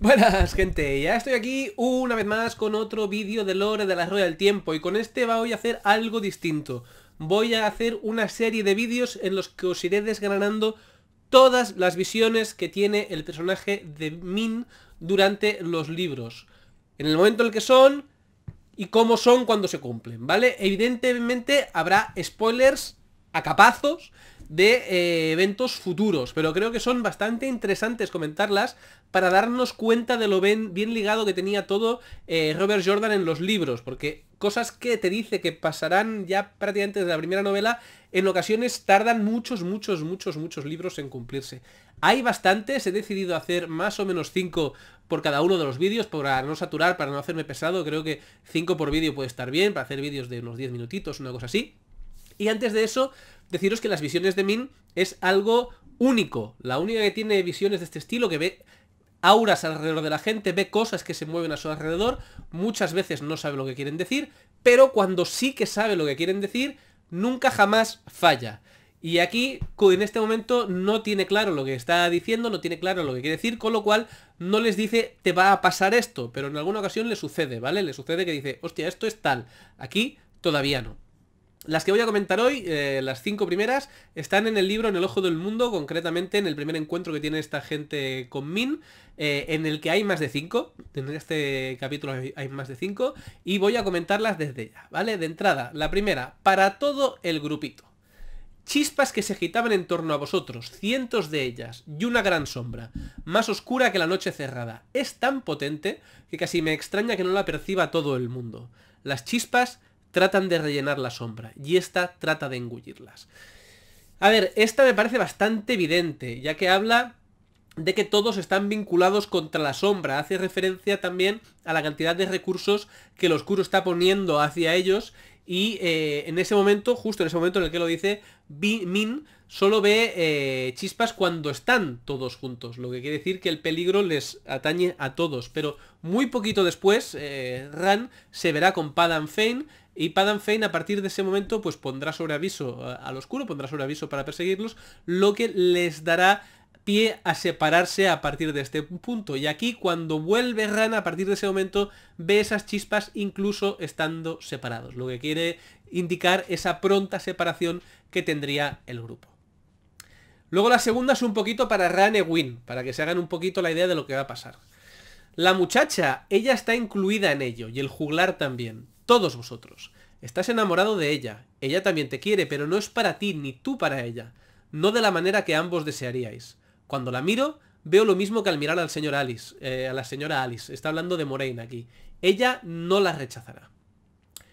Buenas gente, ya estoy aquí una vez más con otro vídeo de Lore de la Rueda del Tiempo y con este voy a hacer algo distinto. Voy a hacer una serie de vídeos en los que os iré desgranando todas las visiones que tiene el personaje de Min durante los libros. En el momento en el que son y cómo son cuando se cumplen, ¿vale? Evidentemente habrá spoilers a capazos de eh, eventos futuros, pero creo que son bastante interesantes comentarlas para darnos cuenta de lo bien, ligado que tenía todo eh, Robert Jordan en los libros, porque cosas que te dice que pasarán ya prácticamente desde la primera novela, en ocasiones tardan muchos, muchos, muchos, muchos libros en cumplirse. Hay bastantes, he decidido hacer más o menos 5 por cada uno de los vídeos, para no saturar, para no hacerme pesado, creo que 5 por vídeo puede estar bien, para hacer vídeos de unos 10 minutitos, una cosa así. Y antes de eso, deciros que las visiones de Min es algo único. La única que tiene visiones de este estilo, que ve auras alrededor de la gente, ve cosas que se mueven a su alrededor, muchas veces no sabe lo que quieren decir, pero cuando sí que sabe lo que quieren decir, nunca jamás falla. Y aquí, en este momento, no tiene claro lo que está diciendo, no tiene claro lo que quiere decir, con lo cual no les dice, te va a pasar esto, pero en alguna ocasión le sucede, ¿vale? Le sucede que dice, hostia, esto es tal. Aquí todavía no. Las que voy a comentar hoy, eh, las cinco primeras, están en el libro En el Ojo del Mundo, concretamente en el primer encuentro que tiene esta gente con Min, eh, en el que hay más de cinco, en este capítulo hay, más de cinco, y voy a comentarlas desde ya, ¿vale? De entrada, la primera, para todo el grupito. Chispas que se agitaban en torno a vosotros, cientos de ellas, y una gran sombra, más oscura que la noche cerrada. Es tan potente que casi me extraña que no la perciba todo el mundo. Las chispas tratan de rellenar la sombra y esta trata de engullirlas. A ver, esta me parece bastante evidente, ya que habla de que todos están vinculados contra la sombra. Hace referencia también a la cantidad de recursos que el oscuro está poniendo hacia ellos y eh, en ese momento, justo en ese momento en el que lo dice, Min solo ve eh, chispas cuando están todos juntos, lo que quiere decir que el peligro les atañe a todos, pero muy poquito después eh, Ran se verá con Padam Fane y Padam Fane a partir de ese momento pues pondrá sobre aviso al oscuro, pondrá sobre aviso para perseguirlos, lo que les dará pie a separarse a partir de este punto. Y aquí cuando vuelve Ran a partir de ese momento ve esas chispas incluso estando separados, lo que quiere indicar esa pronta separación que tendría el grupo. Luego la segunda es un poquito para Ran y Win, para que se hagan un poquito la idea de lo que va a pasar. La muchacha, ella está incluida en ello, y el juglar también, todos vosotros. Estás enamorado de ella, ella también te quiere, pero no es para ti, ni tú para ella. No de la manera que ambos desearíais. Cuando la miro, veo lo mismo que al mirar al señor Alice, eh, a la señora Alice. Está hablando de Moraine aquí. Ella no la rechazará.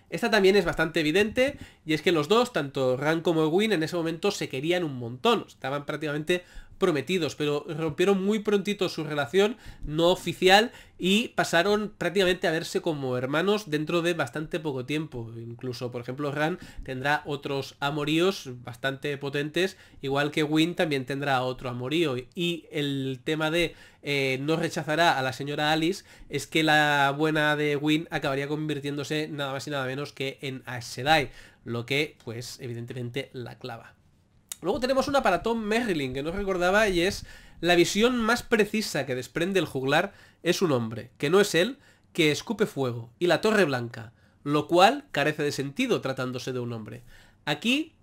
Esta también es bastante evidente y es que los dos, tanto Ran como Egwin, en ese momento se querían un montón. Estaban prácticamente prometidos, pero rompieron muy prontito su relación no oficial y pasaron prácticamente a verse como hermanos dentro de bastante poco tiempo. Incluso, por ejemplo, Ran tendrá otros amoríos bastante potentes, igual que Win también tendrá otro amorío. Y el tema de eh, no rechazará a la señora Alice es que la buena de Win acabaría convirtiéndose nada más y nada menos que en Aes lo que, pues, evidentemente la clava. Luego tenemos una para Tom que no recordaba y es la visión más precisa que desprende el juglar es un hombre, que no es él, que escupe fuego, y la torre blanca, lo cual carece de sentido tratándose de un hombre. Aquí,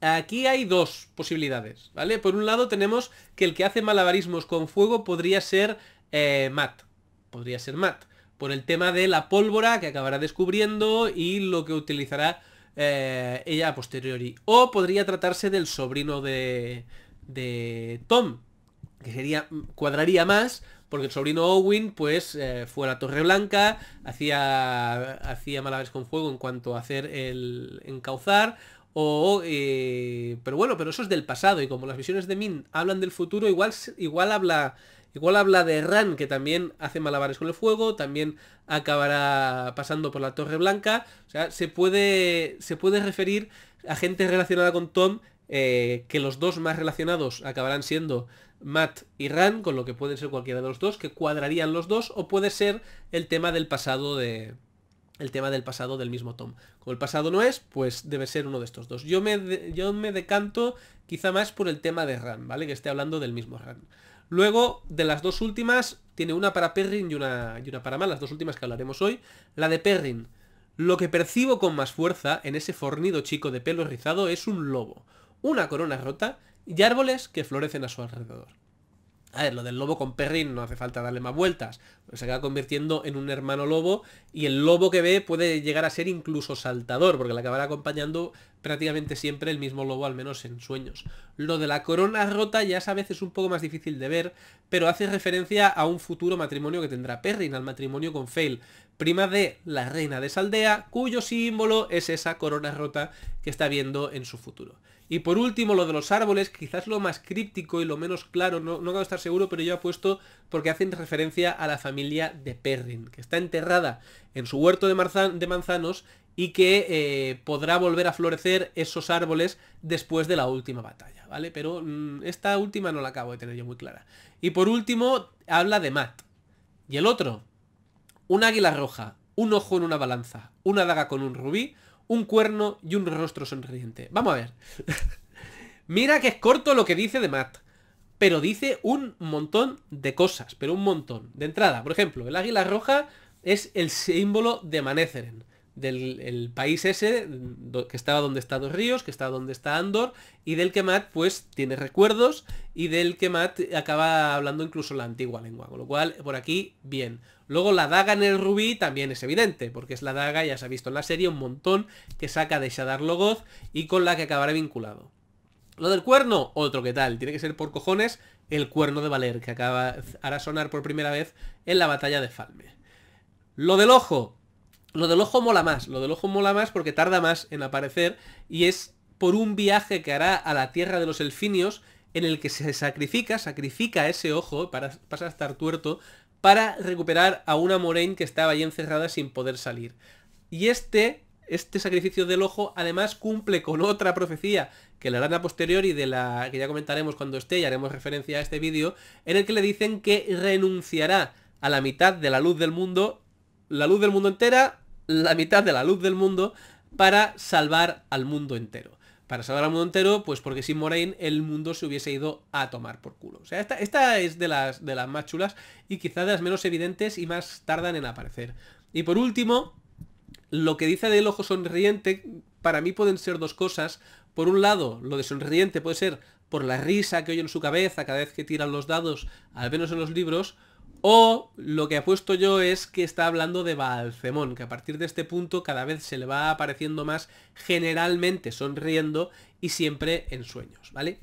aquí hay dos posibilidades, ¿vale? Por un lado tenemos que el que hace malabarismos con fuego podría ser eh, Matt, podría ser Matt, por el tema de la pólvora que acabará descubriendo y lo que utilizará eh, ella a posteriori. O podría tratarse del sobrino de, de Tom, que sería cuadraría más, porque el sobrino Owen pues eh, fue a la Torre Blanca, hacía, hacía malabares con fuego en cuanto a hacer el encauzar, o, eh, pero bueno, pero eso es del pasado y como las visiones de Min hablan del futuro, igual, igual habla Igual habla de Ran, que también hace malabares con el fuego, también acabará pasando por la Torre Blanca. O sea, se puede, se puede referir a gente relacionada con Tom, eh, que los dos más relacionados acabarán siendo Matt y Ran, con lo que pueden ser cualquiera de los dos, que cuadrarían los dos, o puede ser el tema del pasado de, el tema del pasado del mismo Tom. Como el pasado no es, pues debe ser uno de estos dos. Yo me, yo me decanto quizá más por el tema de Ran, ¿vale? Que esté hablando del mismo Ran. Luego, de las dos últimas, tiene una para Perrin y una, y una para Mal, las dos últimas que hablaremos hoy. La de Perrin, lo que percibo con más fuerza en ese fornido chico de pelo rizado es un lobo, una corona rota y árboles que florecen a su alrededor. A ver, lo del lobo con Perrin no hace falta darle más vueltas. Se acaba convirtiendo en un hermano lobo y el lobo que ve puede llegar a ser incluso saltador, porque le acabará acompañando prácticamente siempre el mismo lobo, al menos en sueños. Lo de la corona rota ya es a veces un poco más difícil de ver, pero hace referencia a un futuro matrimonio que tendrá Perrin, al matrimonio con Fail, prima de la reina de esa aldea, cuyo símbolo es esa corona rota que está viendo en su futuro. Y por último, lo de los árboles, quizás lo más críptico y lo menos claro, no, no acabo de estar seguro, pero yo apuesto porque hacen referencia a la familia de Perrin, que está enterrada en su huerto de, de manzanos y que eh, podrá volver a florecer esos árboles después de la última batalla, ¿vale? Pero mm, esta última no la acabo de tener yo muy clara. Y por último, habla de Matt. Y el otro, un águila roja, un ojo en una balanza, una daga con un rubí, un cuerno y un rostro sonriente. Vamos a ver. Mira que es corto lo que dice de Matt. Pero dice un montón de cosas, pero un montón. De entrada, por ejemplo, el águila roja es el símbolo de Manetheren, del país ese que estaba donde está Dos Ríos, que está donde está Andor, y del que Matt pues tiene recuerdos, y del que Matt acaba hablando incluso la antigua lengua. Con lo cual, por aquí, bien. Luego la daga en el rubí también es evidente, porque es la daga, ya se ha visto en la serie, un montón que saca de Shadar Logoth y con la que acabará vinculado. Lo del cuerno, otro que tal, tiene que ser por cojones el cuerno de Valer, que acaba, hará sonar por primera vez en la batalla de Falme. Lo del ojo, lo del ojo mola más, lo del ojo mola más porque tarda más en aparecer y es por un viaje que hará a la tierra de los elfinios en el que se sacrifica, sacrifica ese ojo, para, pasa a estar tuerto, para recuperar a una Moraine que estaba ahí encerrada sin poder salir. Y este, este sacrificio del ojo, además cumple con otra profecía que le harán a posteriori de la que ya comentaremos cuando esté y haremos referencia a este vídeo, en el que le dicen que renunciará a la mitad de la luz del mundo, la luz del mundo entera, la mitad de la luz del mundo, para salvar al mundo entero para salvar al mundo entero, pues porque sin Moraine el mundo se hubiese ido a tomar por culo. O sea, esta, esta es de las, de las más chulas y quizás de las menos evidentes y más tardan en aparecer. Y por último, lo que dice del ojo sonriente, para mí pueden ser dos cosas. Por un lado, lo de sonriente puede ser por la risa que oye en su cabeza cada vez que tiran los dados, al menos en los libros, o lo que apuesto yo es que está hablando de Balcemón, que a partir de este punto cada vez se le va apareciendo más generalmente sonriendo y siempre en sueños, ¿vale?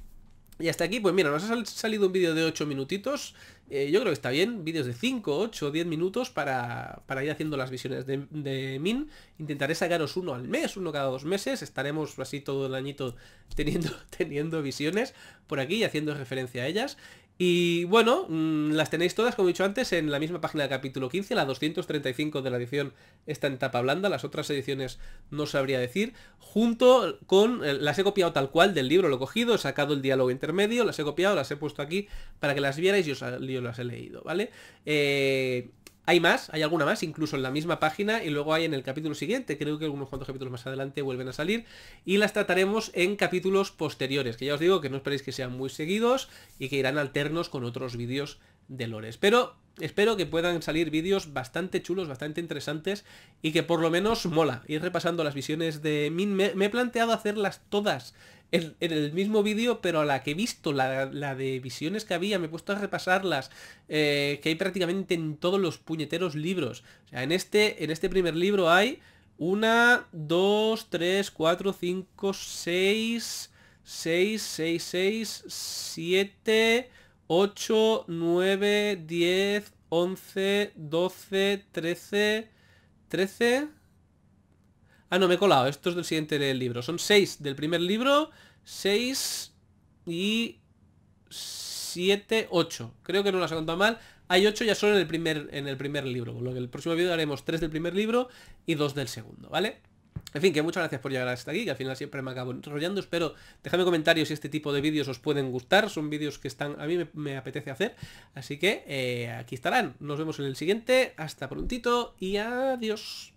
Y hasta aquí, pues mira, nos ha salido un vídeo de 8 minutitos. Eh, yo creo que está bien, vídeos de 5, 8, 10 minutos para, para ir haciendo las visiones de, de, Min. Intentaré sacaros uno al mes, uno cada dos meses. Estaremos así todo el añito teniendo, teniendo visiones por aquí y haciendo referencia a ellas. Y bueno, mm, las tenéis todas, como he dicho antes, en la misma página del capítulo 15, la 235 de la edición está en tapa blanda, las otras ediciones no sabría decir, junto con, eh, las he copiado tal cual del libro, lo he cogido, he sacado el diálogo intermedio, las he copiado, las he puesto aquí para que las vierais y os, yo las he leído, ¿vale? Eh, hay más, hay alguna más, incluso en la misma página, y luego hay en el capítulo siguiente, creo que unos cuantos capítulos más adelante vuelven a salir, y las trataremos en capítulos posteriores, que ya os digo que no esperéis que sean muy seguidos y que irán alternos con otros vídeos de lores. Pero espero que puedan salir vídeos bastante chulos, bastante interesantes, y que por lo menos mola ir repasando las visiones de Min. Me, me he planteado hacerlas todas en, el mismo vídeo, pero a la que he visto, la, de visiones que había, me he puesto a repasarlas, eh, que hay prácticamente en todos los puñeteros libros. O sea, en este, en este primer libro hay una, dos, tres, cuatro, cinco, seis, seis, seis, seis, siete, ocho, nueve, diez, once, doce, trece, trece... Ah, no, me he colado. Esto es del siguiente libro. Son seis del primer libro, seis y siete, ocho. Creo que no las he contado mal. Hay ocho ya solo en el primer, en el primer libro. Con lo que el próximo vídeo haremos tres del primer libro y dos del segundo, ¿vale? En fin, que muchas gracias por llegar hasta aquí, que al final siempre me acabo enrollando. Espero, dejadme comentarios si este tipo de vídeos os pueden gustar. Son vídeos que están, a mí me, apetece hacer. Así que eh, aquí estarán. Nos vemos en el siguiente. Hasta prontito y adiós.